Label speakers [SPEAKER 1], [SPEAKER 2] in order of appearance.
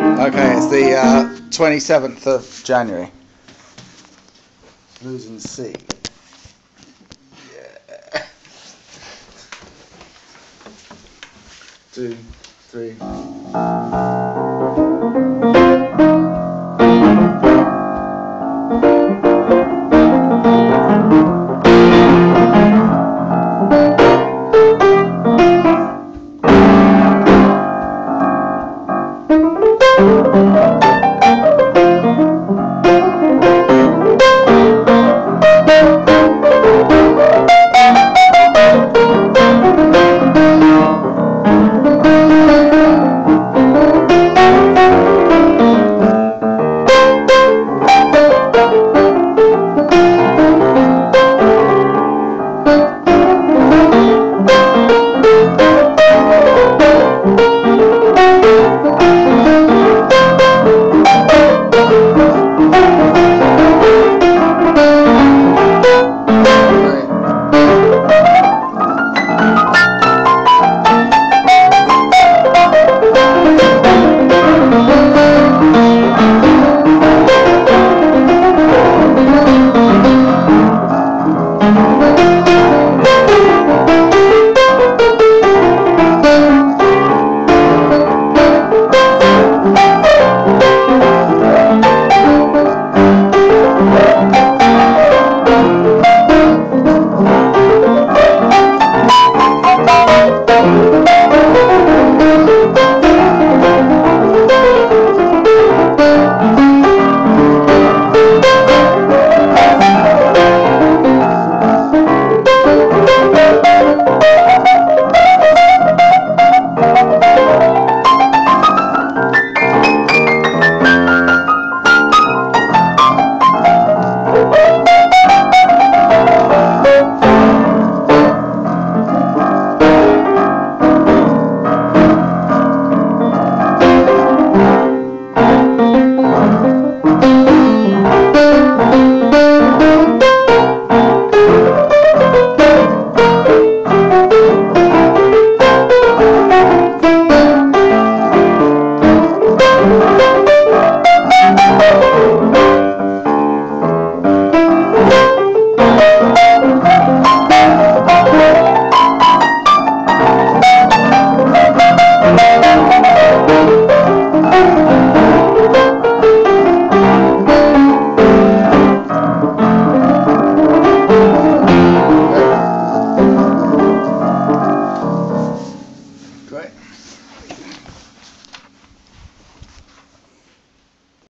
[SPEAKER 1] Okay, it's the uh, 27th of January. Losing C. Yeah. Two, three.